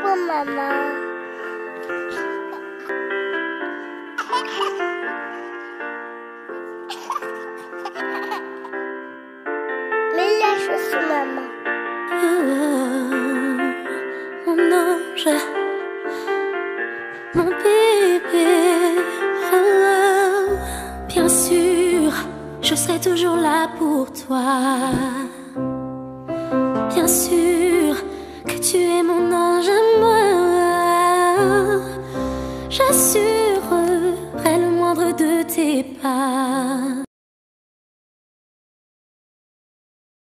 pour maman. Mais la chose maman. mon ange, mon bébé. bien sûr, je serai toujours là pour toi. Bien sûr j'assurerai le moindre de tes pas.